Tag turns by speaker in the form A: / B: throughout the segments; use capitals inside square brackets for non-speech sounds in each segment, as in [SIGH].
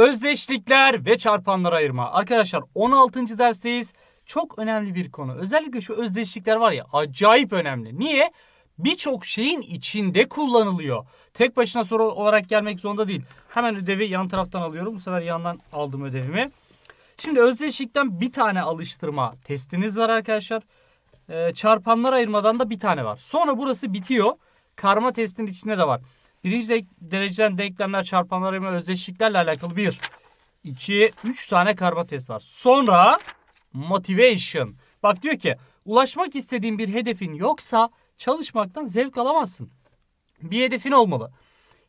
A: Özdeşlikler ve çarpanları ayırma. Arkadaşlar 16. dersteyiz. Çok önemli bir konu. Özellikle şu özdeşlikler var ya acayip önemli. Niye? Birçok şeyin içinde kullanılıyor. Tek başına soru olarak gelmek zorunda değil. Hemen ödevi yan taraftan alıyorum. Bu sefer yandan aldım ödevimi. Şimdi özdeşlikten bir tane alıştırma testiniz var arkadaşlar. Ee, çarpanlar ayırmadan da bir tane var. Sonra burası bitiyor. Karma testin içinde de var. Birinci de dereceden denklemler, çarpanlar ayırma, özdeşliklerle alakalı bir, iki, üç tane karma test var. Sonra motivation. Bak diyor ki ulaşmak istediğin bir hedefin yoksa çalışmaktan zevk alamazsın. Bir hedefin olmalı.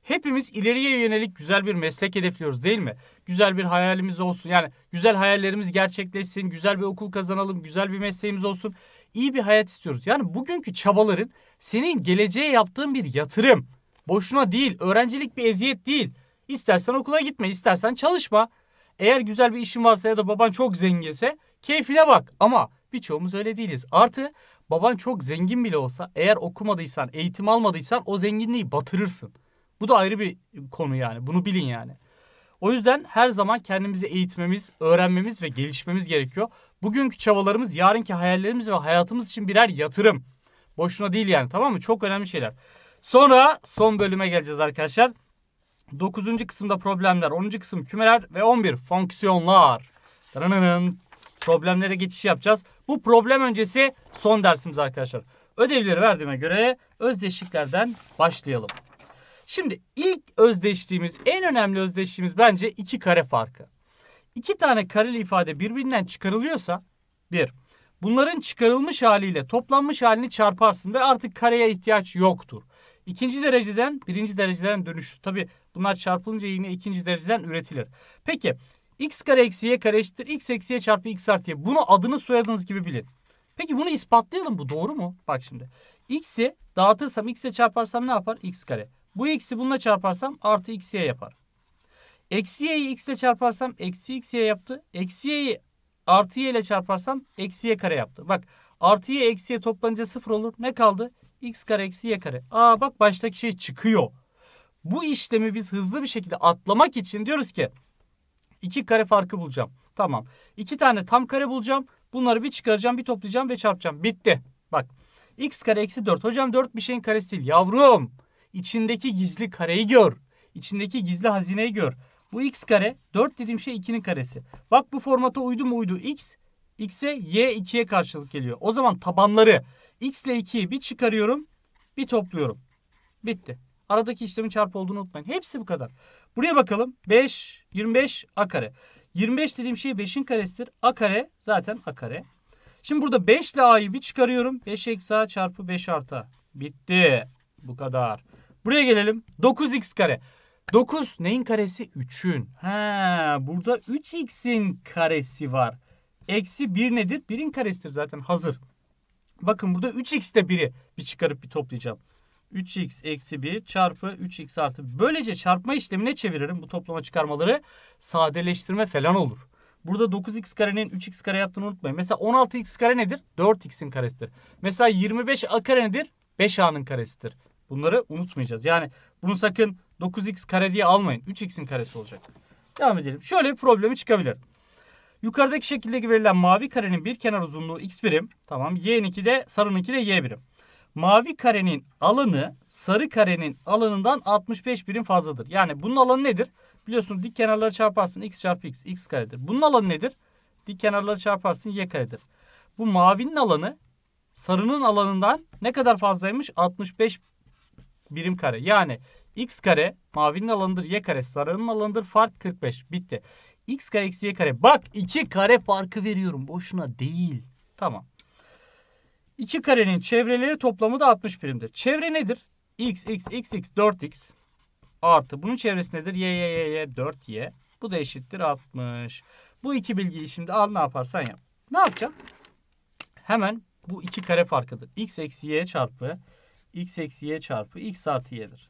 A: Hepimiz ileriye yönelik güzel bir meslek hedefliyoruz değil mi? Güzel bir hayalimiz olsun. Yani güzel hayallerimiz gerçekleşsin. Güzel bir okul kazanalım. Güzel bir mesleğimiz olsun. İyi bir hayat istiyoruz. Yani bugünkü çabaların senin geleceğe yaptığın bir yatırım. Boşuna değil. Öğrencilik bir eziyet değil. İstersen okula gitme. istersen çalışma. Eğer güzel bir işin varsa ya da baban çok zenginse keyfine bak. Ama birçoğumuz öyle değiliz. Artı baban çok zengin bile olsa eğer okumadıysan, eğitim almadıysan o zenginliği batırırsın. Bu da ayrı bir konu yani. Bunu bilin yani. O yüzden her zaman kendimizi eğitmemiz, öğrenmemiz ve gelişmemiz gerekiyor. Bugünkü çabalarımız yarınki hayallerimiz ve hayatımız için birer yatırım. Boşuna değil yani tamam mı? Çok önemli şeyler. Sonra son bölüme geleceğiz arkadaşlar. 9. kısımda problemler, 10. kısım kümeler ve 11 fonksiyonlar. Dırınının problemlere geçiş yapacağız. Bu problem öncesi son dersimiz arkadaşlar. Ödevleri verdiğime göre özdeşliklerden başlayalım. Şimdi ilk özdeşliğimiz, en önemli özdeşliğimiz bence iki kare farkı. İki tane kareli ifade birbirinden çıkarılıyorsa bir, bunların çıkarılmış haliyle toplanmış halini çarparsın ve artık kareye ihtiyaç yoktur. İkinci dereceden birinci dereceden dönüşür. Tabi bunlar çarpılınca yine ikinci dereceden üretilir. Peki x kare eksi y kare eşittir x eksi y çarpı x artı y. Bunu adını soyadınız gibi bilin. Peki bunu ispatlayalım. Bu doğru mu? Bak şimdi. x'i dağıtırsam x'e çarparsam ne yapar? x kare. Bu x'i bununla çarparsam artı x y yapar. Eksi y'yi x ile çarparsam eksi x y yaptı. Eksi y'yi artı y ile çarparsam eksi y kare yaptı. Bak artı y eksi y toplanınca sıfır olur. Ne kaldı? X kare eksi y kare. Aa bak baştaki şey çıkıyor. Bu işlemi biz hızlı bir şekilde atlamak için diyoruz ki iki kare farkı bulacağım. Tamam. İki tane tam kare bulacağım. Bunları bir çıkaracağım, bir toplayacağım ve çarpacağım. Bitti. Bak. x kare eksi 4. Hocam 4 bir şeyin karesi değil. Yavrum. İçindeki gizli kareyi gör. İçindeki gizli hazineyi gör. Bu x kare 4 dediğim şey 2'nin karesi. Bak bu formata uydu mu uydu x. X'e y 2'ye karşılık geliyor. O zaman tabanları x ile 2'yi bir çıkarıyorum bir topluyorum. Bitti. Aradaki işlemin çarpı olduğunu unutmayın. Hepsi bu kadar. Buraya bakalım. 5, 25 a kare. 25 dediğim şey 5'in karesidir. A kare zaten a kare. Şimdi burada 5 ile a'yı bir çıkarıyorum. 5 eksi a çarpı 5 artı a. Bitti. Bu kadar. Buraya gelelim. 9x kare. 9 neyin karesi? 3'ün. Ha, burada 3x'in karesi var. Eksi 1 nedir? 1'in karesidir zaten hazır. Bakın burada 3x de 1'i bir çıkarıp bir toplayacağım. 3x eksi 1 çarpı 3x artı. Böylece çarpma işlemine çeviririm bu toplama çıkarmaları. Sadeleştirme falan olur. Burada 9x karenin 3x kare yaptığını unutmayın. Mesela 16x kare nedir? 4x'in karesidir. Mesela 25a kare nedir? 5a'nın karesidir. Bunları unutmayacağız. Yani bunu sakın 9x kare diye almayın. 3x'in karesi olacak. Devam edelim. Şöyle bir problemi çıkabilir. Yukarıdaki şekilde verilen mavi karenin bir kenar uzunluğu x birim. Tamam. Y'ninki de sarınınki de y birim. Mavi karenin alanı sarı karenin alanından 65 birim fazladır. Yani bunun alanı nedir? Biliyorsunuz dik kenarları çarparsın x çarpı x x karedir. Bunun alanı nedir? Dik kenarları çarparsın y karedir. Bu mavinin alanı sarının alanından ne kadar fazlaymış? 65 birim kare. Yani x kare mavinin alanıdır y kare sarının alanıdır fark 45. Bitti. X kare eksi y kare. Bak iki kare farkı veriyorum. Boşuna değil. Tamam. İki karenin çevreleri toplamı da 60 birimdir. Çevre nedir? x, x, x, x, 4x artı. Bunun çevresi nedir? y, y, y, y, 4y. Bu da eşittir 60. Bu iki bilgiyi şimdi al ne yaparsan yap. Ne yapacağım? Hemen bu iki kare farkıdır. x eksi y çarpı x eksi y çarpı x artı y'dir.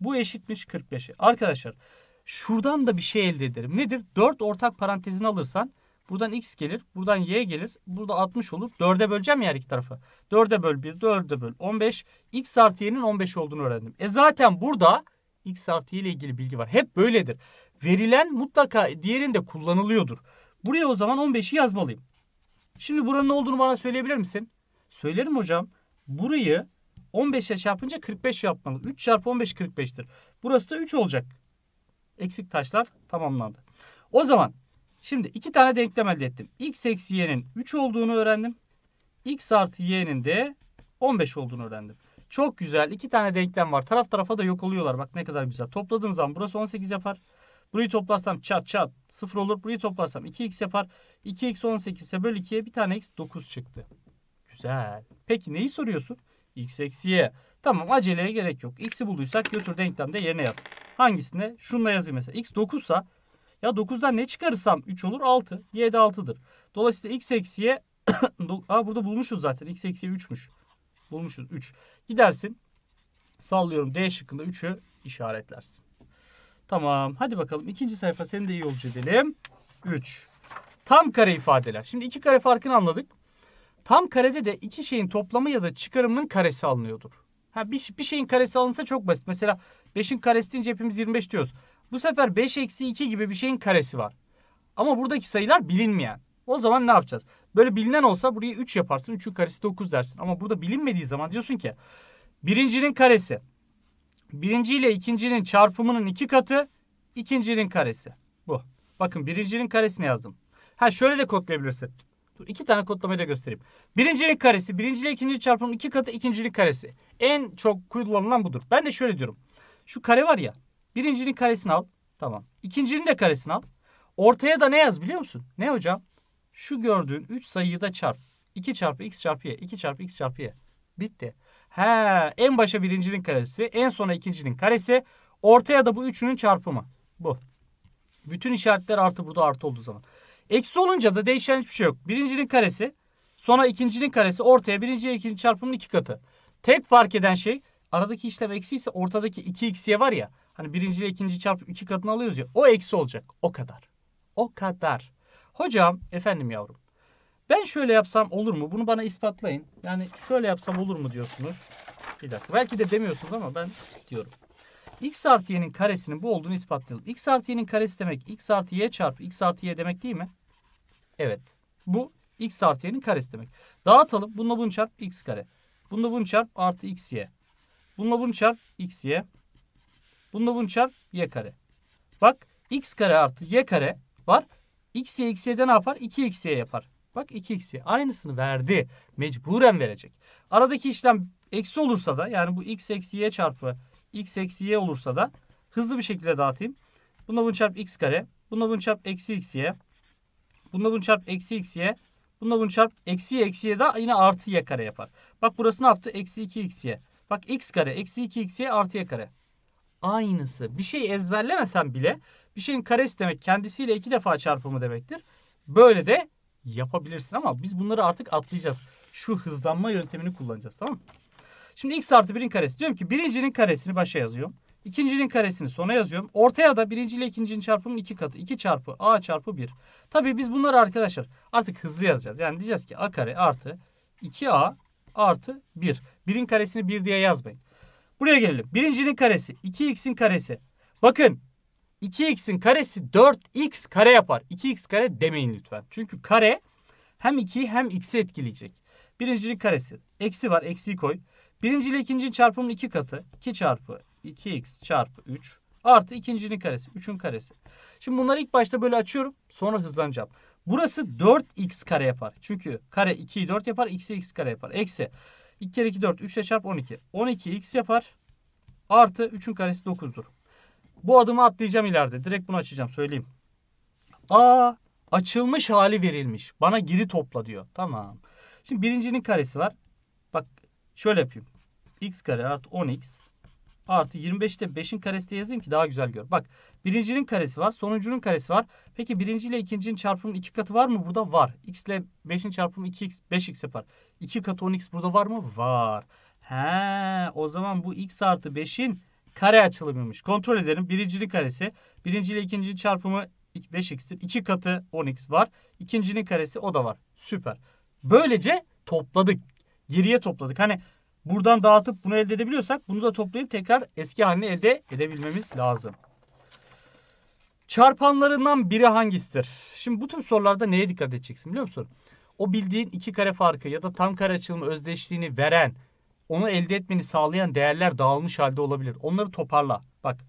A: Bu eşitmiş 45'e. Arkadaşlar şuradan da bir şey elde ederim. Nedir? 4 ortak parantezini alırsan buradan x gelir. Buradan y gelir. Burada 60 olur. 4'e böleceğim ya her iki tarafı. 4'e böl 1, 4'e böl 15. x artı y'nin 15 olduğunu öğrendim. E zaten burada x artı y ile ilgili bilgi var. Hep böyledir. verilen mutlaka diğerinde kullanılıyordur. Buraya o zaman 15'i yazmalıyım. Şimdi buranın ne olduğunu bana söyleyebilir misin? Söylerim hocam. Burayı 15'e çarpınca 45 yapmalı. 3 çarpı 15 45'tir. Burası da 3 olacak. Eksik taşlar tamamlandı. O zaman şimdi iki tane denklem elde ettim. x eksi y'nin 3 olduğunu öğrendim. x artı y'nin de 15 olduğunu öğrendim. Çok güzel. iki tane denklem var. Taraf tarafa da yok oluyorlar. Bak ne kadar güzel. Topladığım zaman burası 18 yapar. Burayı toplarsam çat çat 0 olur. Burayı toplarsam 2x yapar. 2x 18 ise böl 2'ye bir tane x 9 çıktı. Güzel. Peki neyi soruyorsun? X eksi y. Tamam aceleye gerek yok. X'i bulduysak götür denklemde yerine yaz. Hangisinde? Şununla yazayım mesela. X 9 sa ya 9'dan ne çıkarırsam 3 olur 6. Y de 6'dır. Dolayısıyla x eksi y [COUGHS] Aa, burada bulmuşuz zaten. X eksi 3'müş. Bulmuşuz 3. Gidersin. Sallıyorum D şıkkında 3'ü işaretlersin. Tamam. Hadi bakalım. ikinci sayfa senin de iyi yolcu edelim. 3. Tam kare ifadeler. Şimdi iki kare farkını anladık. Tam karede de iki şeyin toplamı ya da çıkarımının karesi alınıyordur. Ha, bir, bir şeyin karesi alınsa çok basit. Mesela 5'in karesi deyince hepimiz 25 diyoruz. Bu sefer 5 eksi 2 gibi bir şeyin karesi var. Ama buradaki sayılar bilinmeyen. O zaman ne yapacağız? Böyle bilinen olsa burayı 3 yaparsın. 3'ün karesi 9 dersin. Ama burada bilinmediği zaman diyorsun ki birincinin karesi. Birinci ile ikincinin çarpımının iki katı. ikincinin karesi. Bu. Bakın birincinin karesini yazdım. Ha şöyle de kodlayabilirsin. Dur iki tane kodlamayı da göstereyim. Birincinin karesi, birinci ile ikinci çarpımın iki katı ikincinin karesi. En çok kullanılan budur. Ben de şöyle diyorum. Şu kare var ya. Birincinin karesini al. Tamam. İkincinin de karesini al. Ortaya da ne yaz biliyor musun? Ne hocam? Şu gördüğün 3 sayıyı da çarp. 2 çarpı x çarpı y. 2 çarpı x çarpı y. Bitti. He, en başa birincinin karesi, en sona ikincinin karesi, ortaya da bu üçünün çarpımı. Bu. Bütün işaretler artı burada artı olduğu zaman. Eksi olunca da değişen hiçbir şey yok. Birincinin karesi, sonra ikincinin karesi, ortaya birinci ile ikinci çarpımının iki katı. Tek fark eden şey aradaki işlem eksi ise ortadaki 2x'ye var ya. Hani birinci ile ikinci çarpıp iki katını alıyoruz ya. O eksi olacak. O kadar. O kadar. Hocam efendim yavrum. Ben şöyle yapsam olur mu? Bunu bana ispatlayın. Yani şöyle yapsam olur mu diyorsunuz. Bir dakika. Belki de demiyorsunuz ama ben diyorum. X artı y'nin karesinin bu olduğunu ispatlayalım. X artı y'nin karesi demek x artı y çarpı x artı y demek değil mi? Evet. Bu x artı y'nin karesi demek. Dağıtalım. Bununla bunu çarp x kare. Bununla bunu çarp artı x y. Bununla bunu çarp x y. Bununla bunu çarp y kare. Bak x kare artı y kare var. x y x y'de ne yapar? 2 y yapar. Bak 2x'i aynısını verdi. Mecburen verecek. Aradaki işlem eksi olursa da yani bu x eksi y çarpı x eksi y olursa da hızlı bir şekilde dağıtayım. Bunda bunu çarp x kare. Bunda bunu çarp eksi x y. Bunda bunu çarp eksi x y. Bunda bunu çarp eksi y eksi y de yine artı y kare yapar. Bak burası ne yaptı? Eksi 2 x y. Bak x kare eksi 2 x y artı y kare. Aynısı. Bir şey ezberlemesen bile bir şeyin karesi demek kendisiyle iki defa çarpımı demektir. Böyle de yapabilirsin ama biz bunları artık atlayacağız. Şu hızlanma yöntemini kullanacağız tamam mı? Şimdi x artı 1'in karesi. Diyorum ki birincinin karesini başa yazıyorum. İkincinin karesini sona yazıyorum. Ortaya da birinci ile ikincinin çarpımının iki katı. 2 çarpı a çarpı 1. Tabii biz bunları arkadaşlar artık hızlı yazacağız. Yani diyeceğiz ki a kare artı 2a artı 1. Birin karesini 1 diye yazmayın. Buraya gelelim. Birincinin karesi 2x'in karesi. Bakın 2x'in karesi 4x kare yapar. 2x kare demeyin lütfen. Çünkü kare hem 2'yi hem x'i etkileyecek. Birincinin karesi. Eksi var. Eksiyi koy. Birinci ile ikincinin çarpımının iki katı. 2 çarpı 2x çarpı 3 artı ikincinin karesi. 3'ün karesi. Şimdi bunları ilk başta böyle açıyorum. Sonra hızlanacağım. Burası 4x kare yapar. Çünkü kare 2'yi 4 yapar. x'i x kare yapar. Eksi 2 kere 2 4. 3 ile çarp 12. 12x yapar. Artı 3'ün karesi 9'dur. Bu adımı atlayacağım ileride. Direkt bunu açacağım söyleyeyim. A açılmış hali verilmiş. Bana geri topla diyor. Tamam. Şimdi birincinin karesi var. Şöyle yapayım. x kare artı 10x artı 25'te 5'in karesi de yazayım ki daha güzel gör. Bak birincinin karesi var. Sonuncunun karesi var. Peki birinci ile ikincinin çarpımının iki katı var mı? Burada var. x ile 5'in çarpımı 2x 5x yapar. 2 katı 10x burada var mı? Var. He, o zaman bu x artı 5'in kare açılımıymış. Kontrol edelim. Birincinin karesi. Birinci ile ikincinin çarpımı 5x'tir. 2 katı 10x var. İkincinin karesi o da var. Süper. Böylece topladık. Geriye topladık. Hani buradan dağıtıp bunu elde edebiliyorsak bunu da toplayıp tekrar eski halini elde edebilmemiz lazım. Çarpanlarından biri hangisidir? Şimdi bu tür sorularda neye dikkat edeceksin biliyor musun? O bildiğin iki kare farkı ya da tam kare açılımı özdeşliğini veren, onu elde etmeni sağlayan değerler dağılmış halde olabilir. Onları toparla. Bak.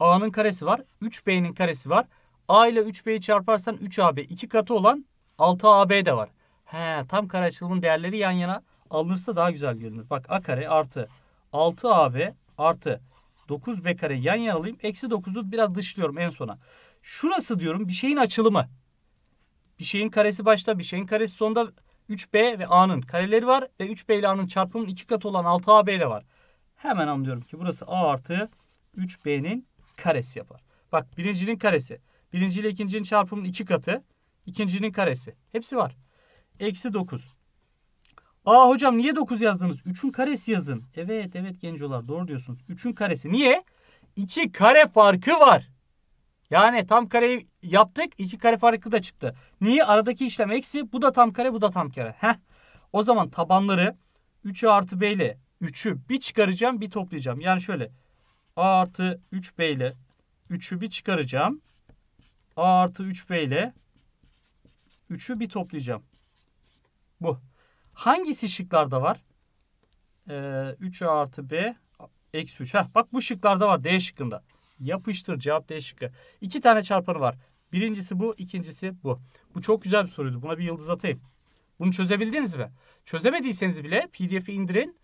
A: A'nın karesi var. 3B'nin karesi var. A ile 3B'yi çarparsan 3AB. iki katı olan 6AB de var. He, tam kare açılımın değerleri yan yana alınırsa daha güzel görünür. Bak A kare artı 6AB artı 9B kare yan yana alayım. Eksi 9'u biraz dışlıyorum en sona. Şurası diyorum bir şeyin açılımı. Bir şeyin karesi başta bir şeyin karesi sonda 3B ve A'nın kareleri var. Ve 3B ile A'nın çarpımının iki katı olan 6AB ile var. Hemen anlıyorum ki burası A artı 3B'nin karesi yapar. Bak birincinin karesi. Birinci ile ikincinin çarpımının iki katı. ikincinin karesi. Hepsi var. Eksi 9. Aa hocam niye 9 yazdınız? 3'ün karesi yazın. Evet evet gencolar doğru diyorsunuz. 3'ün karesi. Niye? 2 kare farkı var. Yani tam kareyi yaptık. 2 kare farkı da çıktı. Niye? Aradaki işlem eksi. Bu da tam kare bu da tam kare. Heh. O zaman tabanları 3 artı b ile 3'ü bir çıkaracağım bir toplayacağım. Yani şöyle a artı 3b ile 3'ü bir çıkaracağım. a artı 3b ile 3'ü bir toplayacağım. Bu. Hangisi şıklarda var? Ee, 3A artı B eksi 3. Heh, bak bu şıklarda var D şıkkında. Yapıştır cevap D şıkkı. İki tane çarpanı var. Birincisi bu, ikincisi bu. Bu çok güzel bir soruydu. Buna bir yıldız atayım. Bunu çözebildiniz mi? Çözemediyseniz bile pdf'i indirin.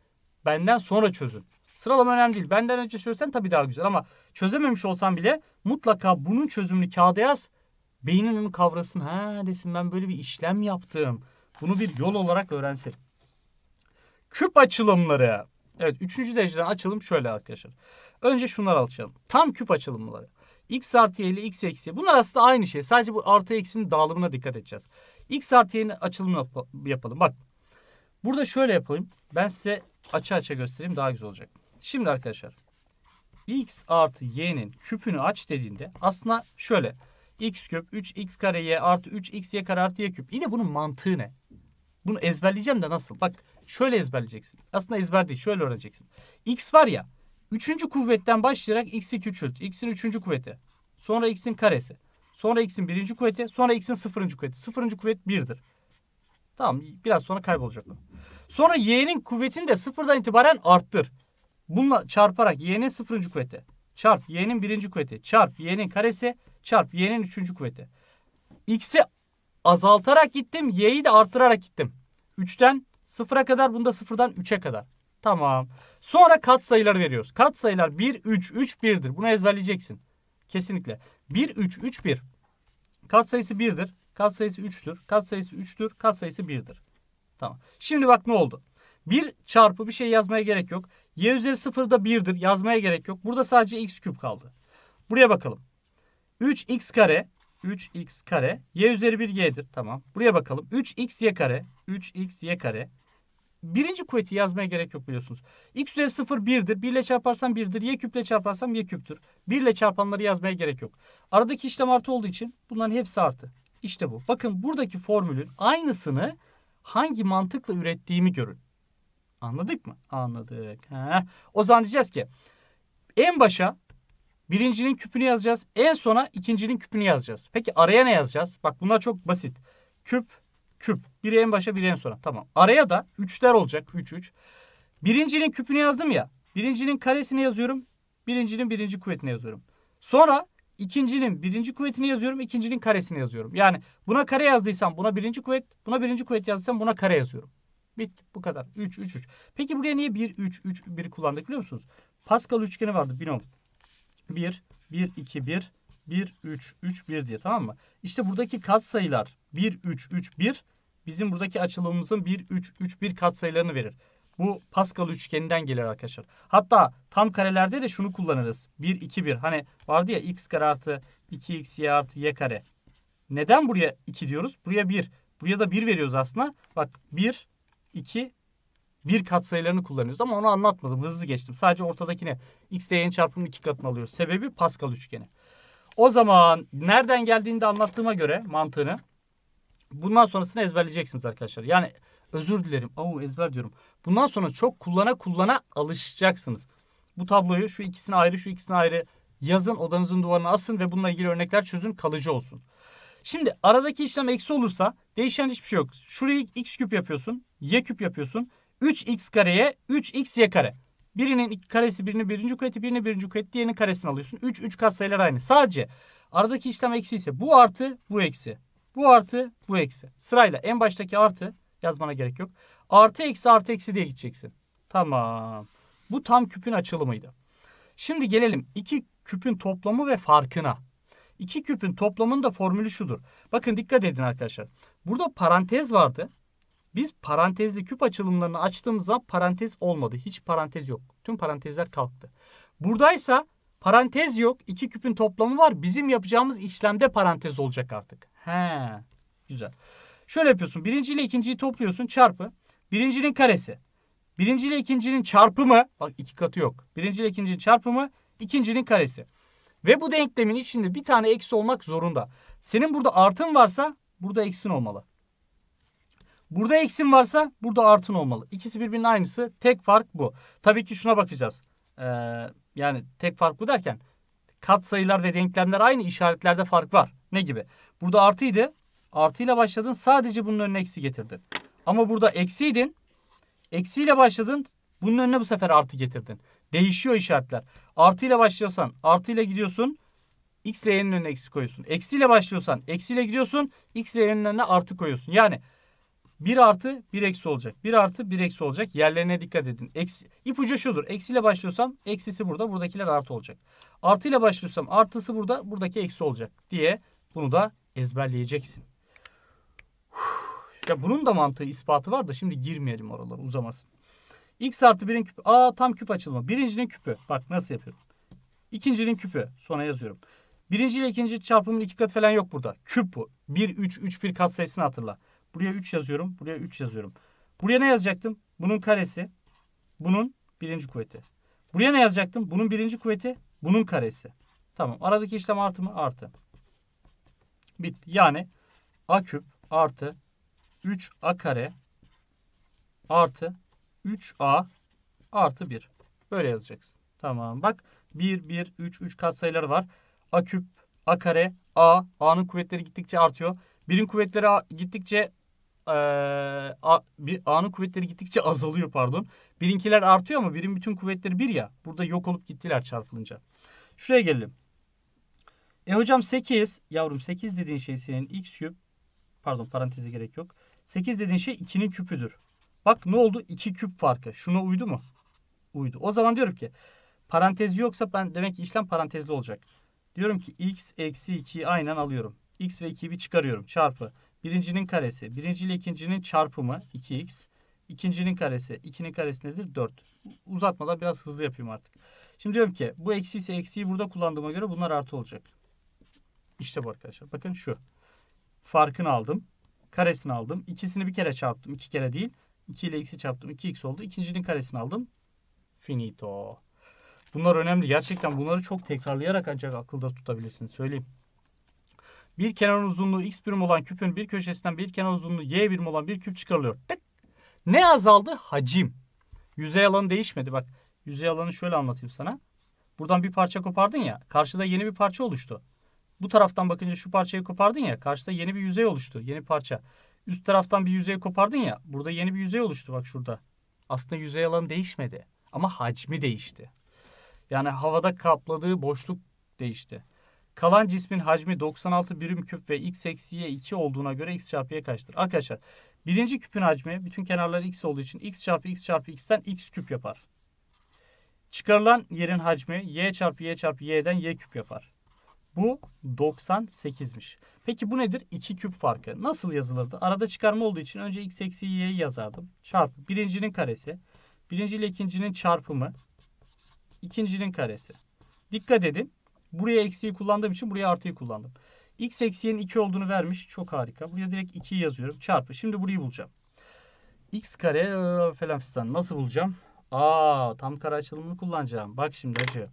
A: Benden sonra çözün. Sıralama önemli değil. Benden önce çözsen tabii daha güzel ama çözememiş olsan bile mutlaka bunun çözümünü kağıda yaz. Beynin onu kavrasın. Ha desin ben böyle bir işlem yaptım. Bunu bir yol olarak öğrensin. Küp açılımları. Evet üçüncü dereceden açılım şöyle arkadaşlar. Önce şunları açalım. Tam küp açılımları. X artı y ile x eksi. Bunlar aslında aynı şey. Sadece bu artı eksinin dağılımına dikkat edeceğiz. X artı y'nin açılımını yapalım. Bak. Burada şöyle yapayım. Ben size açı açı göstereyim daha güzel olacak. Şimdi arkadaşlar. X artı y'nin küpünü aç dediğinde aslında şöyle. X küp 3x kare y artı 3x y kare artı y küp. Yine bunun mantığı ne? Bunu ezberleyeceğim de nasıl? Bak şöyle ezberleyeceksin. Aslında ezber değil şöyle öğreneceksin. X var ya. Üçüncü kuvvetten başlayarak x'i küçült. X'in üçüncü kuvveti. Sonra x'in karesi. Sonra x'in birinci kuvveti. Sonra x'in sıfırıncı kuvveti. Sıfırıncı kuvvet birdir. Tamam biraz sonra kaybolacak bu. Sonra y'nin kuvvetini de sıfırdan itibaren arttır. Bununla çarparak y'nin sıfırıncı kuvveti. Çarp y'nin birinci kuvveti. Çarp y'nin karesi. Çarp y'nin üçüncü kuvveti. X'i azaltarak gittim. Y'yi de artırarak gittim. 3'ten 0'a kadar bunda 0'dan 3'e kadar. Tamam. Sonra kat sayıları veriyoruz. Kat sayılar 1, 3, 3, 1'dir. Bunu ezberleyeceksin. Kesinlikle. 1, 3, 3, 1. Kat sayısı 1'dir. Kat sayısı 3'tür. Kat sayısı 3'tür. Kat sayısı 1'dir. Tamam. Şimdi bak ne oldu? 1 çarpı bir şey yazmaya gerek yok. Y üzeri 0 da 1'dir. Yazmaya gerek yok. Burada sadece x küp kaldı. Buraya bakalım. 3x kare 3x kare. Y üzeri 1 y'dir. Tamam. Buraya bakalım. 3x y kare. 3x y kare. Birinci kuvveti yazmaya gerek yok biliyorsunuz. X üzeri 0 1'dir. 1 ile çarparsam 1'dir. Y küple çarparsam y küptür. 1 ile çarpanları yazmaya gerek yok. Aradaki işlem artı olduğu için bunların hepsi artı. İşte bu. Bakın buradaki formülün aynısını hangi mantıkla ürettiğimi görün. Anladık mı? Anladık. Heh. O zaman diyeceğiz ki en başa Birincinin küpünü yazacağız. En sona ikincinin küpünü yazacağız. Peki araya ne yazacağız? Bak bunlar çok basit. Küp, küp. Biri en başa biri en sona. Tamam. Araya da üçler olacak. 3, 3. Birincinin küpünü yazdım ya. Birincinin karesini yazıyorum. Birincinin birinci kuvvetini yazıyorum. Sonra ikincinin birinci kuvvetini yazıyorum. ikincinin karesini yazıyorum. Yani buna kare yazdıysam buna birinci kuvvet. Buna birinci kuvvet yazdıysam buna kare yazıyorum. Bitti. Bu kadar. 3, 3, 3. Peki buraya niye 1, 3, 3, 1 kullandık biliyor musunuz? Pascal üçgeni vardı binom. 1, 1, 2, 1, 1, 3, 3, 1 diye tamam mı? İşte buradaki katsayılar 1, 3, 3, 1 bizim buradaki açılımımızın 1, 3, 3, 1 katsayılarını verir. Bu Pascal üçgeninden gelir arkadaşlar. Hatta tam karelerde de şunu kullanırız. 1, 2, 1. Hani vardı ya x kare artı 2x y artı y kare. Neden buraya 2 diyoruz? Buraya 1. Buraya da 1 veriyoruz aslında. Bak 1, 2, bir katsayılarını kullanıyoruz ama onu anlatmadım. Hızlı geçtim. Sadece ortadakine x değerin çarpımının iki katını alıyoruz. Sebebi Pascal üçgeni. O zaman nereden geldiğini de anlattığıma göre mantığını bundan sonrasını ezberleyeceksiniz arkadaşlar. Yani özür dilerim. Oo ezber diyorum. Bundan sonra çok kullana kullana alışacaksınız. Bu tabloyu şu ikisini ayrı şu ikisini ayrı yazın odanızın duvarına asın ve bununla ilgili örnekler çözün kalıcı olsun. Şimdi aradaki işlem eksi olursa değişen hiçbir şey yok. Şurayı x küp yapıyorsun. Y küp yapıyorsun. 3x kareye 3xy kare. Birinin karesi birinin birinci kuvveti birinin birinci kuvveti diğerinin karesini alıyorsun. 3 3 katsayılar aynı. Sadece aradaki işlem eksi ise bu artı bu eksi. Bu artı bu eksi. Sırayla en baştaki artı yazmana gerek yok. Artı eksi artı eksi diye gideceksin. Tamam. Bu tam küpün açılımıydı. Şimdi gelelim iki küpün toplamı ve farkına. İki küpün toplamının da formülü şudur. Bakın dikkat edin arkadaşlar. Burada parantez vardı. Biz parantezli küp açılımlarını açtığımızda parantez olmadı. Hiç parantez yok. Tüm parantezler kalktı. Buradaysa parantez yok. İki küpün toplamı var. Bizim yapacağımız işlemde parantez olacak artık. He, güzel. Şöyle yapıyorsun. Birinci ile ikinciyi topluyorsun. Çarpı. Birincinin karesi. Birinci ile ikincinin çarpımı. Bak iki katı yok. Birinci ile ikincinin çarpımı. ikincinin karesi. Ve bu denklemin içinde bir tane eksi olmak zorunda. Senin burada artın varsa burada eksin olmalı. Burada eksin varsa burada artın olmalı. İkisi birbirinin aynısı. Tek fark bu. Tabii ki şuna bakacağız. Ee, yani tek fark bu derken kat sayılar ve denklemler aynı işaretlerde fark var. Ne gibi? Burada artıydı. Artıyla başladın sadece bunun önüne eksi getirdin. Ama burada eksiydin. Eksiyle başladın. Bunun önüne bu sefer artı getirdin. Değişiyor işaretler. Artıyla başlıyorsan artıyla gidiyorsun. X ile y'nin önüne eksi koyuyorsun. Eksiyle başlıyorsan eksiyle gidiyorsun. X ile y'nin önüne artı koyuyorsun. Yani 1 artı 1 eksi olacak. 1 artı 1 eksi olacak. Yerlerine dikkat edin. Eksi, ipucu şudur. Eksiyle başlıyorsam eksisi burada. Buradakiler artı olacak. Artı ile başlıyorsam artısı burada. Buradaki eksi olacak diye bunu da ezberleyeceksin. Ya bunun da mantığı ispatı var da şimdi girmeyelim oralara uzamasın. X artı 1'in küpü. Aa tam küp açılma. Birincinin küpü. Bak nasıl yapıyorum. İkincinin küpü. Sonra yazıyorum. Birinci ile ikinci çarpımın iki katı falan yok burada. Küp bu. 1, 3, 3, 1 kat sayısını hatırla. Buraya 3 yazıyorum. Buraya 3 yazıyorum. Buraya ne yazacaktım? Bunun karesi. Bunun birinci kuvveti. Buraya ne yazacaktım? Bunun birinci kuvveti. Bunun karesi. Tamam. Aradaki işlem artı mı? Artı. Bitti. Yani a küp artı 3a kare artı 3a artı 1. Böyle yazacaksın. Tamam. Bak 1, 1, 3, 3 katsayıları var. a küp, a kare, a. a'nın kuvvetleri gittikçe artıyor. Birin kuvvetleri gittikçe bir, A'nın kuvvetleri gittikçe azalıyor pardon. Birinkiler artıyor ama birin bütün kuvvetleri bir ya. Burada yok olup gittiler çarpılınca. Şuraya gelelim. E hocam 8. Yavrum 8 dediğin şey senin x küp. Pardon parantezi gerek yok. 8 dediğin şey 2'nin küpüdür. Bak ne oldu? 2 küp farkı. Şuna uydu mu? Uydu. O zaman diyorum ki parantez yoksa ben demek ki işlem parantezli olacak. Diyorum ki x eksi 2'yi aynen alıyorum. x ve 2'yi bir çıkarıyorum. Çarpı Birincinin karesi. Birinci ile ikincinin çarpımı 2x. İkincinin karesi. 2'nin karesi nedir? 4. Uzatmadan biraz hızlı yapayım artık. Şimdi diyorum ki bu eksi ise eksiyi burada kullandığıma göre bunlar artı olacak. İşte bu arkadaşlar. Bakın şu. Farkını aldım. Karesini aldım. İkisini bir kere çarptım. iki kere değil. 2 ile x'i çarptım. 2x oldu. İkincinin karesini aldım. Finito. Bunlar önemli. Gerçekten bunları çok tekrarlayarak ancak akılda tutabilirsiniz. Söyleyeyim. Bir kenar uzunluğu x birim olan küpün bir köşesinden bir kenar uzunluğu y birim olan bir küp çıkarılıyor. Ne azaldı? Hacim. Yüzey alanı değişmedi. Bak yüzey alanı şöyle anlatayım sana. Buradan bir parça kopardın ya. Karşıda yeni bir parça oluştu. Bu taraftan bakınca şu parçayı kopardın ya. Karşıda yeni bir yüzey oluştu. Yeni parça. Üst taraftan bir yüzey kopardın ya. Burada yeni bir yüzey oluştu bak şurada. Aslında yüzey alanı değişmedi. Ama hacmi değişti. Yani havada kapladığı boşluk değişti. Kalan cismin hacmi 96 birim küp ve x eksi y 2 olduğuna göre x çarpı y kaçtır? Arkadaşlar birinci küpün hacmi bütün kenarları x olduğu için x çarpı x çarpı x'ten x küp yapar. Çıkarılan yerin hacmi y çarpı y çarpı y'den y küp yapar. Bu 98'miş. Peki bu nedir? 2 küp farkı. Nasıl yazılırdı? Arada çıkarma olduğu için önce x eksi y'yi yazardım. Çarpı birincinin karesi. Birinci ile ikincinin çarpımı. ikincinin karesi. Dikkat edin. Buraya eksiği kullandığım için buraya artıyı kullandım. X eksiğinin 2 olduğunu vermiş. Çok harika. Buraya direkt 2'yi yazıyorum. Çarpı. Şimdi burayı bulacağım. X kare ıı, falan fistan. Nasıl bulacağım? Aa tam kare açılımını kullanacağım. Bak şimdi acı.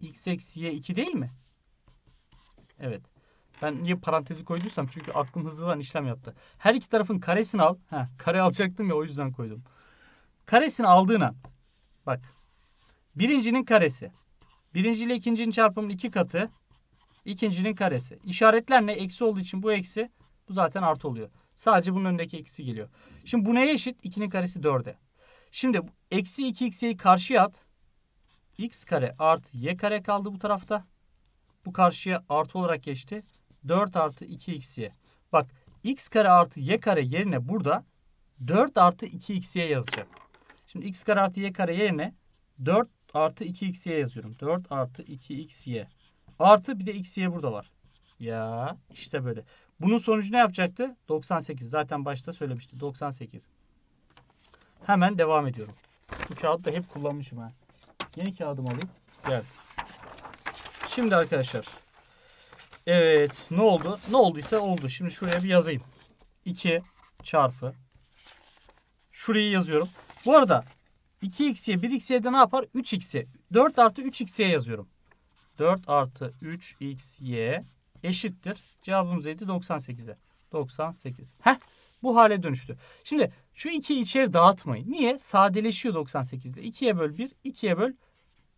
A: X eksi y 2 değil mi? Evet. Ben niye parantezi koyduysam çünkü aklım hızlıdan işlem yaptı. Her iki tarafın karesini al. Heh, kare alacaktım ya o yüzden koydum. Karesini aldığın an bak birincinin karesi Birinci ile ikincinin çarpımının iki katı. ikincinin karesi. İşaretler ne? Eksi olduğu için bu eksi. Bu zaten artı oluyor. Sadece bunun önündeki eksi geliyor. Şimdi bu neye eşit? 2'nin karesi 4'e. Şimdi eksi 2x'yi karşıya at. x kare artı y kare kaldı bu tarafta. Bu karşıya artı olarak geçti. 4 artı 2xy. Bak x kare artı y kare yerine burada 4 artı 2xy yazacağım. Şimdi x kare artı y kare yerine 4 artı 2xy yazıyorum. 4 artı 2xy. Artı bir de xy burada var. Ya işte böyle. Bunun sonucu ne yapacaktı? 98. Zaten başta söylemişti. 98. Hemen devam ediyorum. Bu kağıdı da hep kullanmışım ha. Yeni kağıdımı alayım. Gel. Şimdi arkadaşlar. Evet ne oldu? Ne olduysa oldu. Şimdi şuraya bir yazayım. 2 çarpı. Şurayı yazıyorum. Bu arada 2x'ye 1x'ye ne yapar? 3x'ye. 4 artı 3x'ye yazıyorum. 4 artı 3xy eşittir. Cevabımız neydi? 98'e. 98. Heh bu hale dönüştü. Şimdi şu 2'yi içeri dağıtmayın. Niye? Sadeleşiyor 98'de. 2'ye böl 1, 2'ye böl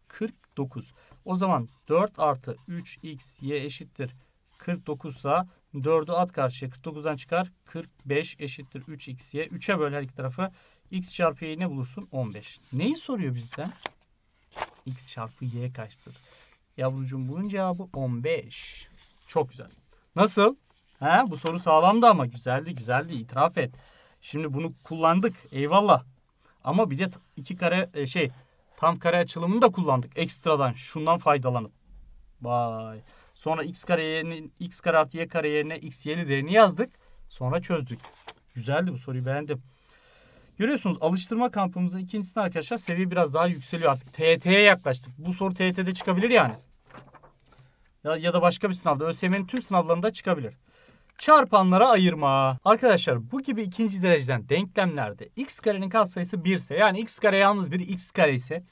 A: 49. O zaman 4 artı 3xy eşittir 49 ise 4'ü at karşıya 49'dan çıkar. 45 eşittir 3x'ye. 3'e böl her iki tarafı. x çarpı y'yi ne bulursun? 15. Neyi soruyor bizden? x çarpı y kaçtır? Yavrucuğum bunun cevabı 15. Çok güzel. Nasıl? He, bu soru sağlamdı ama güzeldi güzeldi itiraf et. Şimdi bunu kullandık eyvallah. Ama bir de iki kare e, şey tam kare açılımını da kullandık ekstradan şundan faydalanıp. Vay. Sonra x kare yerine x kare artı y kare yerine x y'li değerini yazdık. Sonra çözdük. Güzeldi bu soruyu beğendim. Görüyorsunuz alıştırma kampımızın ikincisinde arkadaşlar seviye biraz daha yükseliyor artık. TYT'ye yaklaştık. Bu soru TYT'de çıkabilir yani. Ya, ya da başka bir sınavda. ÖSYM'nin tüm sınavlarında çıkabilir. Çarpanlara ayırma. Arkadaşlar bu gibi ikinci dereceden denklemlerde x karenin katsayısı 1 ise yani x kare yalnız bir x kare ise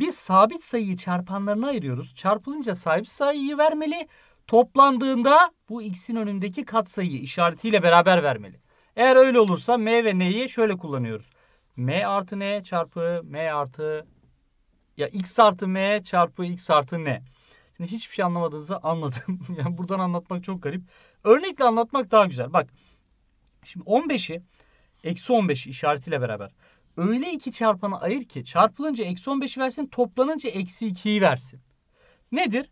A: biz sabit sayıyı çarpanlarına ayırıyoruz. Çarpılınca sabit sayıyı vermeli. Toplandığında bu x'in önündeki katsayıyı işaretiyle beraber vermeli. Eğer öyle olursa m ve n'yi şöyle kullanıyoruz. m artı n çarpı m artı ya x artı m çarpı x artı n. Şimdi hiçbir şey anlamadığınızı anladım. [LAUGHS] yani buradan anlatmak çok garip. Örnekle anlatmak daha güzel. Bak şimdi 15'i eksi 15'i işaretiyle beraber öyle iki çarpanı ayır ki çarpılınca eksi 15'i versin toplanınca eksi 2'yi versin. Nedir?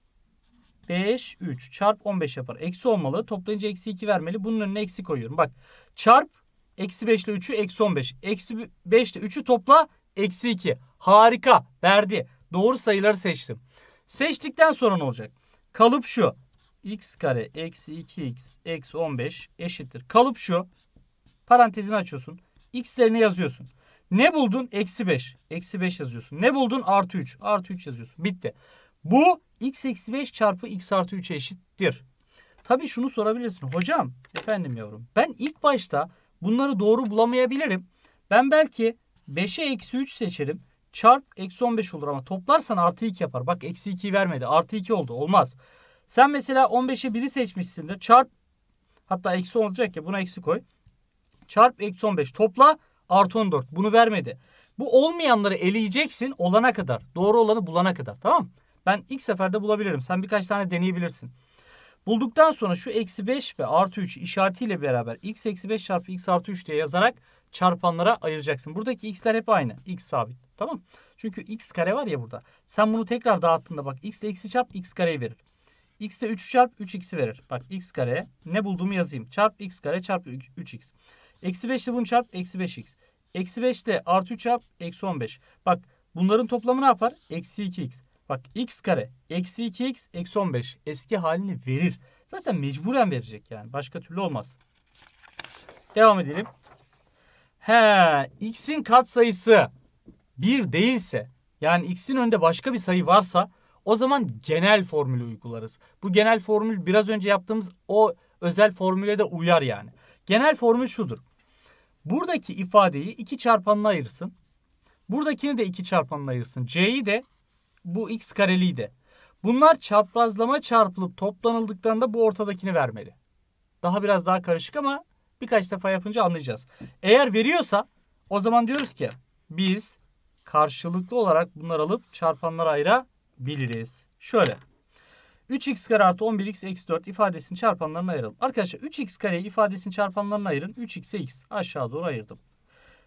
A: 5, 3 çarp 15 yapar. Eksi olmalı. Toplayınca eksi 2 vermeli. Bunun önüne eksi koyuyorum. Bak çarp eksi 5 ile 3'ü eksi 15. Eksi 5 ile 3'ü topla eksi 2. Harika. Verdi. Doğru sayıları seçtim. Seçtikten sonra ne olacak? Kalıp şu. x kare eksi 2x eksi 15 eşittir. Kalıp şu. Parantezini açıyorsun. x'lerini yazıyorsun. Ne buldun? Eksi 5. Eksi 5 yazıyorsun. Ne buldun? Artı 3. Artı 3 yazıyorsun. Bitti. Bu x eksi 5 çarpı x artı 3'e eşittir. Tabii şunu sorabilirsin. Hocam, efendim yavrum. Ben ilk başta bunları doğru bulamayabilirim. Ben belki 5'e eksi 3 seçerim. Çarp eksi 15 olur ama toplarsan artı 2 yapar. Bak eksi 2 vermedi. Artı 2 oldu. Olmaz. Sen mesela 15'e 1'i seçmişsindir. Çarp hatta eksi olacak ya buna eksi koy. Çarp eksi 15 topla artı 14. Bunu vermedi. Bu olmayanları eleyeceksin olana kadar. Doğru olanı bulana kadar. Tamam? Ben ilk seferde bulabilirim. Sen birkaç tane deneyebilirsin. Bulduktan sonra şu eksi 5 ve artı 3 işaretiyle beraber x eksi 5 çarpı x artı 3 diye yazarak çarpanlara ayıracaksın. Buradaki x'ler hep aynı. x sabit. Tamam Çünkü x kare var ya burada. Sen bunu tekrar dağıttığında bak x ile x'i çarp x kareyi verir. x ile 3'ü çarp 3x'i verir. Bak x kare ne bulduğumu yazayım. Çarp x kare çarp 3x. Eksi 5 ile bunu çarp eksi 5x. Eksi 5 ile artı 3 çarp eksi 15. Bak bunların toplamı ne yapar? Eksi 2x. Bak x kare eksi 2x eksi 15 eski halini verir. Zaten mecburen verecek yani. Başka türlü olmaz. Devam edelim. He, x'in katsayısı 1 değilse yani x'in önünde başka bir sayı varsa o zaman genel formülü uygularız. Bu genel formül biraz önce yaptığımız o özel formüle de uyar yani. Genel formül şudur. Buradaki ifadeyi iki çarpanına ayırsın. Buradakini de iki çarpanına ayırsın. C'yi de bu x kareliği de. Bunlar çaprazlama çarpılıp toplanıldıklarında bu ortadakini vermeli. Daha biraz daha karışık ama birkaç defa yapınca anlayacağız. Eğer veriyorsa o zaman diyoruz ki biz karşılıklı olarak bunları alıp çarpanlara biliriz. Şöyle. 3x kare artı 11x eksi 4 ifadesini çarpanlarına ayıralım. Arkadaşlar 3x kareyi ifadesini çarpanlarına ayırın. 3x'e x. Aşağı doğru ayırdım.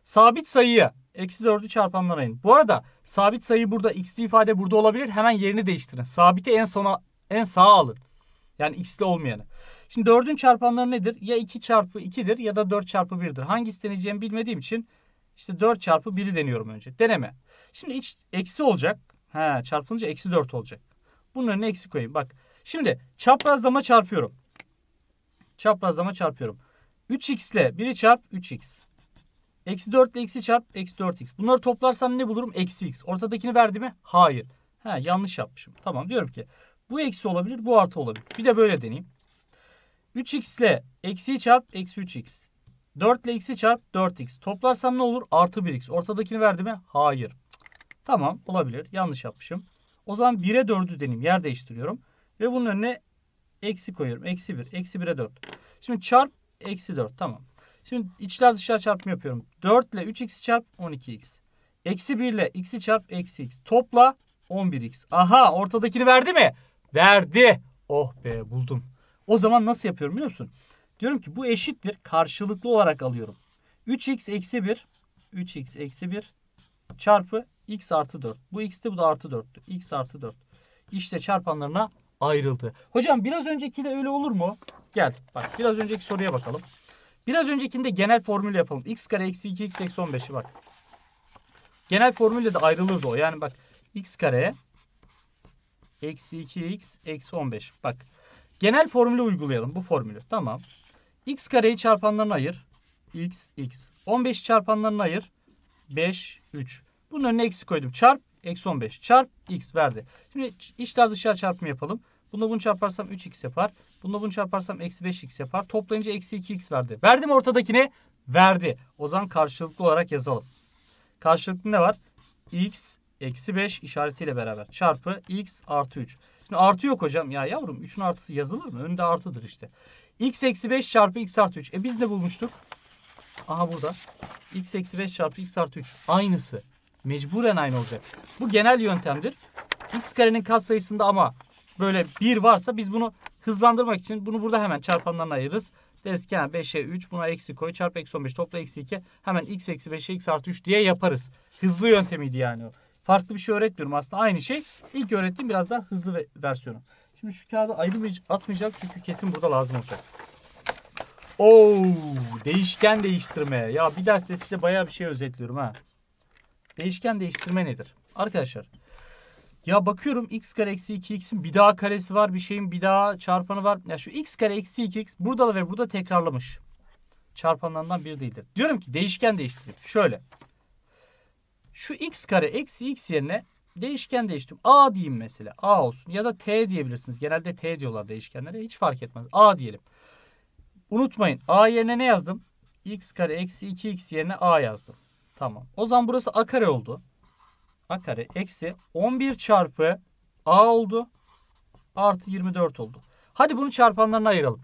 A: Sabit sayıyı eksi 4'ü çarpanlarına ayırın. Bu arada sabit sayı burada x'li ifade burada olabilir. Hemen yerini değiştirin. Sabiti en sona en sağa alın. Yani x'li olmayanı. Şimdi 4'ün çarpanları nedir? Ya 2 çarpı 2'dir ya da 4 çarpı 1'dir. Hangisi deneyeceğimi bilmediğim için işte 4 çarpı 1'i deniyorum önce. Deneme. Şimdi iç, eksi olacak. He, çarpılınca eksi 4 olacak. Önüne eksi koyayım. Bak. Şimdi çaprazlama çarpıyorum. Çaprazlama çarpıyorum. 3x ile 1'i çarp 3x. Eksi 4 ile x'i çarp eksi 4x. Bunları toplarsam ne bulurum? Eksi x. Ortadakini verdi mi? Hayır. He, yanlış yapmışım. Tamam diyorum ki bu eksi olabilir bu artı olabilir. Bir de böyle deneyeyim. 3x ile eksiyi çarp eksi 3x. 4 ile x'i çarp 4x. Toplarsam ne olur? Artı 1x. Ortadakini verdi mi? Hayır. Tamam olabilir. Yanlış yapmışım. O zaman 1'e 4'ü deneyim. Yer değiştiriyorum. Ve bunun önüne eksi koyuyorum. Eksi 1. Eksi 1'e 4. Şimdi çarp eksi 4. Tamam. Şimdi içler dışlar çarpımı yapıyorum. 4 ile 3x'i çarp 12x. Eksi 1 ile x'i çarp eksi x. Topla 11x. Aha ortadakini verdi mi? Verdi. Oh be buldum. O zaman nasıl yapıyorum biliyor musun? Diyorum ki bu eşittir. Karşılıklı olarak alıyorum. 3x eksi 1. 3x eksi 1 çarpı x artı 4. Bu x'te bu da artı 4'tü. x artı 4. İşte çarpanlarına ayrıldı. Hocam biraz önceki de öyle olur mu? Gel bak biraz önceki soruya bakalım. Biraz öncekinde genel formül yapalım. x kare eksi 2x eksi 15'i bak. Genel formülle de ayrılırdı o. Yani bak x kare eksi 2x eksi 15. Bak genel formülü uygulayalım bu formülü. Tamam. x kareyi çarpanlarına ayır. x x. 15 çarpanlarına ayır. 5 3. Bunun önüne eksi koydum. Çarp eksi 15. Çarp x verdi. Şimdi içler dışarı çarpımı yapalım. Bunu bunu çarparsam 3x yapar. Bunu bunu çarparsam eksi 5x yapar. Toplayınca eksi 2x verdi. Verdi mi ortadakini? Verdi. O zaman karşılıklı olarak yazalım. Karşılıklı ne var? x eksi 5 işaretiyle beraber çarpı x artı 3. Şimdi artı yok hocam. Ya yavrum 3'ün artısı yazılır mı? Önde artıdır işte. x eksi 5 çarpı x artı 3. E biz ne bulmuştuk? Aha burada. x eksi 5 çarpı x artı 3. Aynısı. Mecburen aynı olacak. Bu genel yöntemdir. x karenin katsayısında ama böyle 1 varsa biz bunu hızlandırmak için bunu burada hemen çarpanlarına ayırırız. Deriz ki yani 5'e 3 buna eksi koy çarpı eksi 15 topla eksi 2 hemen x eksi 5'e x artı 3 diye yaparız. Hızlı yöntemiydi yani o. Farklı bir şey öğretmiyorum aslında aynı şey. İlk öğrettiğim biraz daha hızlı versiyonu. Şimdi şu kağıdı ayrı atmayacağım çünkü kesin burada lazım olacak. Oo, değişken değiştirme. Ya bir derste size bayağı bir şey özetliyorum ha. Değişken değiştirme nedir? Arkadaşlar ya bakıyorum x kare eksi 2x'in bir daha karesi var. Bir şeyin bir daha çarpanı var. Ya şu x kare eksi 2x burada da ve burada tekrarlamış. Çarpanlarından bir değildir. Diyorum ki değişken değiştireyim. Şöyle. Şu x kare eksi x yerine değişken değiştim. A diyeyim mesela. A olsun. Ya da T diyebilirsiniz. Genelde T diyorlar değişkenlere. Hiç fark etmez. A diyelim. Unutmayın. A yerine ne yazdım? x kare eksi 2x yerine A yazdım. Tamam. O zaman burası A kare oldu. A kare eksi 11 çarpı A oldu. Artı 24 oldu. Hadi bunu çarpanlarına ayıralım.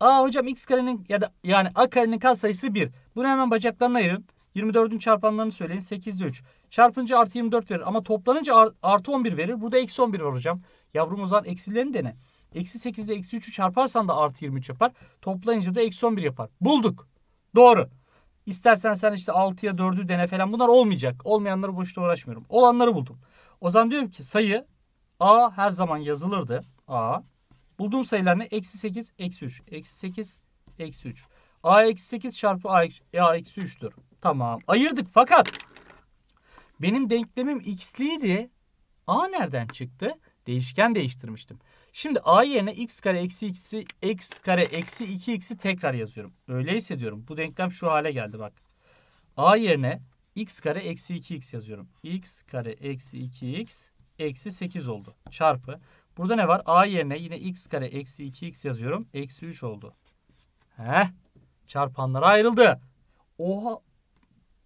A: A hocam x karenin ya da yani A karenin katsayısı 1. Bunu hemen bacaklarına ayırın. 24'ün çarpanlarını söyleyin. 8'de 3. Çarpınca artı 24 verir. Ama toplanınca artı 11 verir. Burada eksi 11 var hocam. Yavrum o zaman eksilerini dene. Eksi 8 ile eksi 3'ü çarparsan da artı 23 yapar. Toplayınca da eksi 11 yapar. Bulduk. Doğru. İstersen sen işte 6'ya 4'ü dene falan. Bunlar olmayacak. Olmayanları boşuna uğraşmıyorum. Olanları buldum. O zaman diyorum ki sayı A her zaman yazılırdı. A. Bulduğum sayılar ne? Eksi 8, eksi 3. Eksi 8, eksi 3. A eksi 8 çarpı A eksi, A eksi 3'tür. Tamam. Ayırdık fakat benim denklemim x'liydi. A nereden çıktı? Değişken değiştirmiştim. Şimdi a yerine x kare eksi x'i x kare eksi 2x'i tekrar yazıyorum. Öyleyse diyorum bu denklem şu hale geldi bak. a yerine x kare eksi 2x yazıyorum. x kare eksi 2x eksi 8 oldu. Çarpı. Burada ne var? a yerine yine x kare eksi 2x yazıyorum. Eksi 3 oldu. Heh. Çarpanlar ayrıldı. Oha.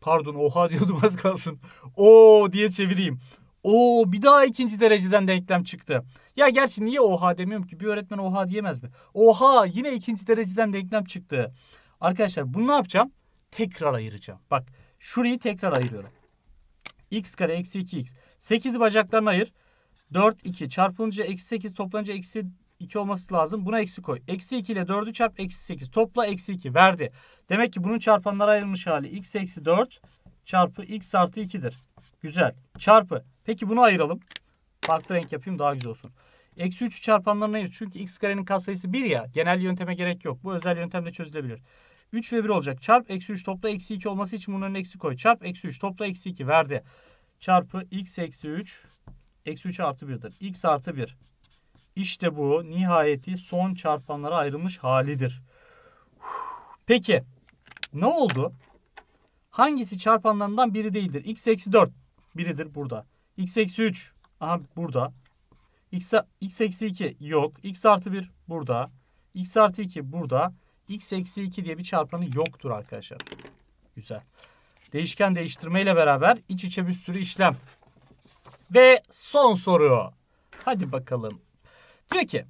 A: Pardon oha diyordum az kalsın. O diye çevireyim. O bir daha ikinci dereceden denklem çıktı. Ya gerçi niye oha demiyorum ki? Bir öğretmen oha diyemez mi? Oha yine ikinci dereceden denklem çıktı. Arkadaşlar bunu ne yapacağım? Tekrar ayıracağım. Bak şurayı tekrar ayırıyorum. x kare eksi 2x. 8'i bacaklarına ayır. 4 2 çarpılınca eksi 8 toplanınca eksi 2 olması lazım. Buna eksi koy. Eksi 2 ile 4'ü çarp eksi 8. Topla eksi 2 verdi. Demek ki bunun çarpanlara ayrılmış hali x eksi 4 çarpı x artı 2'dir. Güzel. Çarpı. Peki bunu ayıralım. Farklı renk yapayım daha güzel olsun. Eksi 3'ü çarpanlarına ayır. Çünkü x karenin katsayısı 1 ya. Genel yönteme gerek yok. Bu özel yöntemle çözülebilir. 3 ve 1 olacak. Çarp eksi 3 topla eksi 2 olması için önüne eksi koy. Çarp eksi 3 topla eksi 2 verdi. Çarpı x eksi 3 eksi 3 artı 1'dir. x artı 1. İşte bu nihayeti son çarpanlara ayrılmış halidir. Peki ne oldu? Hangisi çarpanlarından biri değildir? x eksi 4 biridir burada. x eksi 3 aha burada. x, x eksi 2 yok. x artı 1 burada. x artı 2 burada. x eksi 2 diye bir çarpanı yoktur arkadaşlar. Güzel. Değişken değiştirme ile beraber iç içe bir sürü işlem. Ve son soru. Hadi bakalım. Diyor ki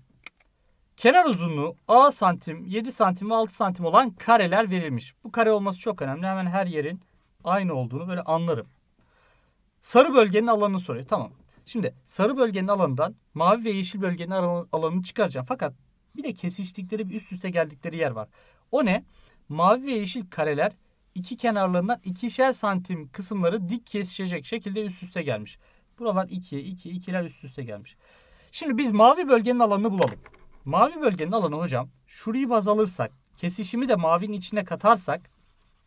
A: kenar uzunluğu A santim, 7 santim ve 6 santim olan kareler verilmiş. Bu kare olması çok önemli. Hemen her yerin aynı olduğunu böyle anlarım. Sarı bölgenin alanını soruyor. Tamam. Şimdi sarı bölgenin alanından mavi ve yeşil bölgenin alanını çıkaracağım. Fakat bir de kesiştikleri bir üst üste geldikleri yer var. O ne? Mavi ve yeşil kareler iki kenarlarından ikişer santim kısımları dik kesişecek şekilde üst üste gelmiş. Buralar 2, 2, 2'ler üst üste gelmiş. Şimdi biz mavi bölgenin alanını bulalım. Mavi bölgenin alanı hocam şurayı baz alırsak kesişimi de mavinin içine katarsak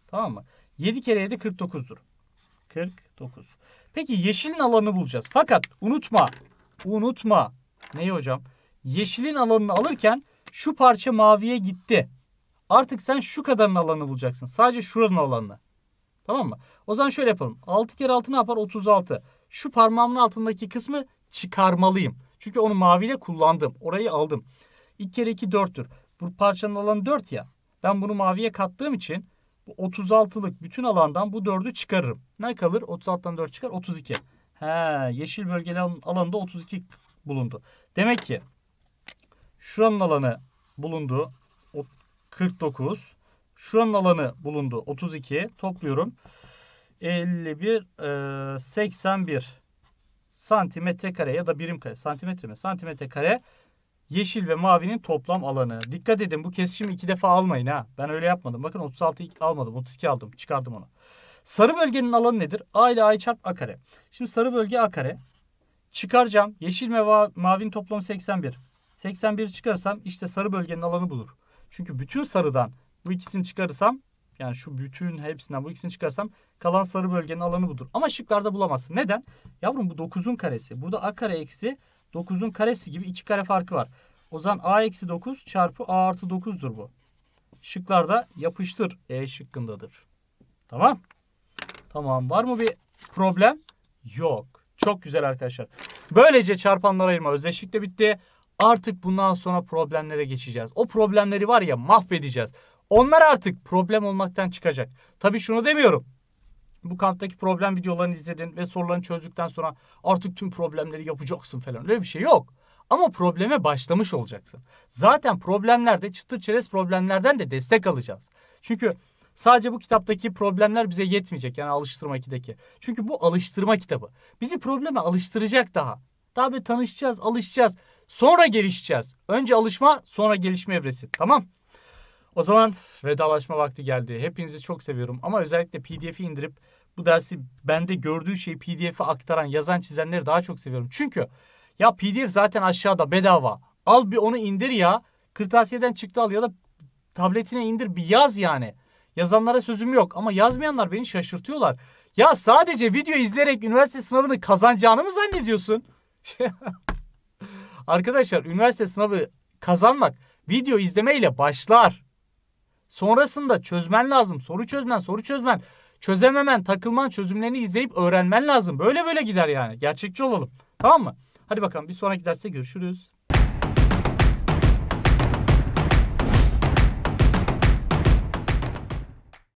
A: tamam mı? 7 kere 7 49'dur. 49. Peki yeşilin alanını bulacağız. Fakat unutma. Unutma. Neyi hocam? Yeşilin alanını alırken şu parça maviye gitti. Artık sen şu kadarın alanını bulacaksın. Sadece şuranın alanını. Tamam mı? O zaman şöyle yapalım. 6 kere 6 ne yapar? 36. Şu parmağımın altındaki kısmı çıkarmalıyım. Çünkü onu maviyle kullandım. Orayı aldım. 2 kere 2 4'tür. Bu parçanın alanı 4 ya. Ben bunu maviye kattığım için 36'lık bütün alandan bu 4'ü çıkarırım. Ne kalır? 36'dan 4 çıkar 32. He, yeşil bölgeli alanında 32 bulundu. Demek ki şuranın alanı bulundu 49. Şuranın alanı bulundu 32. Topluyorum. 51 e, 81 santimetre kare ya da birim kare santimetre mi? Santimetre kare yeşil ve mavinin toplam alanı. Dikkat edin bu kesişimi iki defa almayın ha. Ben öyle yapmadım. Bakın 36 almadım. 32 aldım. Çıkardım onu. Sarı bölgenin alanı nedir? A ile A çarp A kare. Şimdi sarı bölge A kare. Çıkaracağım. Yeşil ve mavinin toplamı 81. 81 çıkarsam işte sarı bölgenin alanı budur. Çünkü bütün sarıdan bu ikisini çıkarırsam yani şu bütün hepsinden bu ikisini çıkarsam kalan sarı bölgenin alanı budur. Ama şıklarda bulamazsın. Neden? Yavrum bu 9'un karesi. Burada a kare eksi 9'un karesi gibi iki kare farkı var. O zaman a eksi 9 çarpı a artı 9'dur bu. Şıklarda yapıştır. E şıkkındadır. Tamam. Tamam. Var mı bir problem? Yok. Çok güzel arkadaşlar. Böylece çarpanlar ayırma özdeşlik de bitti. Artık bundan sonra problemlere geçeceğiz. O problemleri var ya mahvedeceğiz. Onlar artık problem olmaktan çıkacak. Tabii şunu demiyorum. Bu kamptaki problem videolarını izledin ve sorularını çözdükten sonra artık tüm problemleri yapacaksın falan. Öyle bir şey yok. Ama probleme başlamış olacaksın. Zaten problemlerde çıtır çerez problemlerden de destek alacağız. Çünkü sadece bu kitaptaki problemler bize yetmeyecek. Yani alıştırma 2'deki. Çünkü bu alıştırma kitabı. Bizi probleme alıştıracak daha. Daha bir tanışacağız, alışacağız. Sonra gelişeceğiz. Önce alışma, sonra gelişme evresi. Tamam? O zaman vedalaşma vakti geldi. Hepinizi çok seviyorum ama özellikle PDF'i indirip bu dersi bende gördüğü şeyi PDF'e aktaran, yazan, çizenleri daha çok seviyorum. Çünkü ya PDF zaten aşağıda bedava. Al bir onu indir ya. Kırtasiyeden çıktı al ya da tabletine indir bir yaz yani. Yazanlara sözüm yok ama yazmayanlar beni şaşırtıyorlar. Ya sadece video izleyerek üniversite sınavını kazanacağını mı zannediyorsun? [LAUGHS] Arkadaşlar üniversite sınavı kazanmak video izlemeyle başlar. Sonrasında çözmen lazım. Soru çözmen, soru çözmen. Çözememen, takılman, çözümlerini izleyip öğrenmen lazım. Böyle böyle gider yani. Gerçekçi olalım. Tamam mı? Hadi bakalım bir sonraki derste görüşürüz.